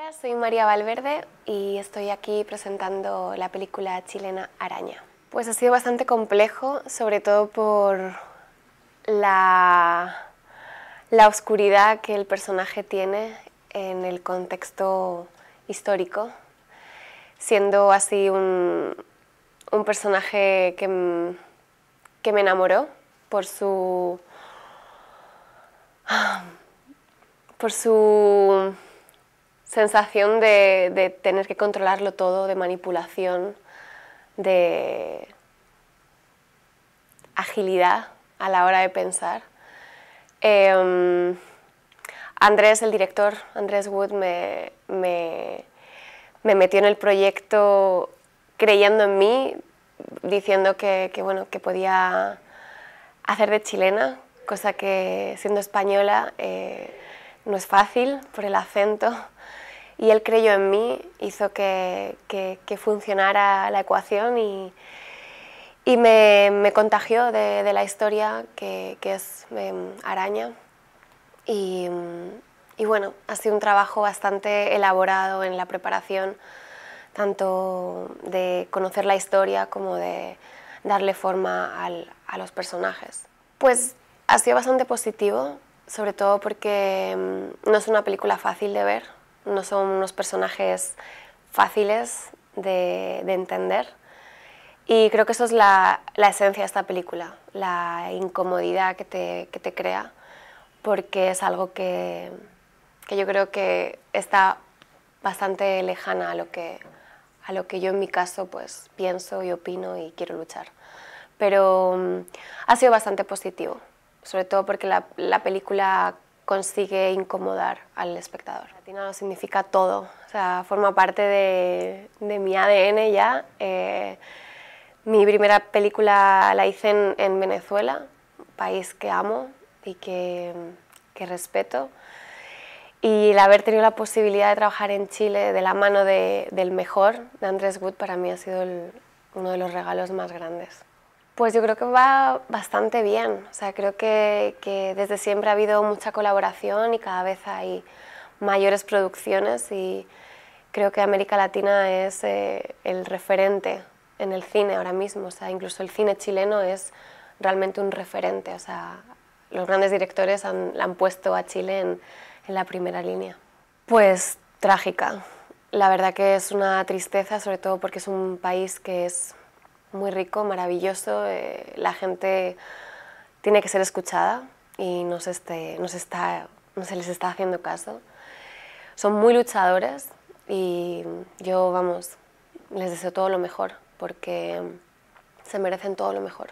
Hola, soy María Valverde y estoy aquí presentando la película chilena Araña. Pues ha sido bastante complejo, sobre todo por la, la oscuridad que el personaje tiene en el contexto histórico, siendo así un, un personaje que, que me enamoró por su por su sensación de, tener que controlarlo todo, de manipulación, de agilidad a la hora de pensar. Em, Andrés, el director, Andrés Wood, me, me, metió en el proyecto creyendo en mí, diciendo que, bueno, que podía hacer de chilena, cosa que siendo española eh, no es fácil por el acento. Y él creyó en mí, hizo que, que, funcionara la ecuación y, y me, me, contagió de, de, la historia que, que es em, Araña. Y, y, bueno, ha sido un trabajo bastante elaborado en la preparación, tanto de conocer la historia como de darle forma al, a los personajes. Pues ha sido bastante positivo, sobre todo porque mm, no es una película fácil de ver, no son unos personajes fáciles de, entender. Y creo que eso es la, esencia de esta película, la incomodidad que te, que te crea, porque es algo que, que, yo creo que está bastante lejana a lo que, a lo que yo en mi caso pues, pienso y opino y quiero luchar. Pero mm, ha sido bastante positivo sobre todo porque la, la película consigue incomodar al espectador. Latino significa todo, o sea, forma parte de, mi ADN ya. Eh, mi primera película la hice en, en, Venezuela, país que amo y que, respeto. Y el haber tenido la posibilidad de trabajar en Chile de la mano de, del mejor, de Andrés Wood, para mí ha sido uno de los regalos más grandes. Pues yo creo que va bastante bien. O sea, creo que, que, desde siempre ha habido mucha colaboración y cada vez hay mayores producciones y creo que América Latina es eh, el referente en el cine ahora mismo. O sea, incluso el cine chileno es realmente un referente. O sea, los grandes directores han, han puesto a Chile en, en la primera línea. Pues trágica. La verdad que es una tristeza, sobre todo porque es un país que es muy rico, maravilloso. Eh, la gente tiene que ser escuchada y no se, este, no, está, no se les está haciendo caso. Son muy luchadores y yo, vamos, les deseo todo lo mejor porque se merecen todo lo mejor.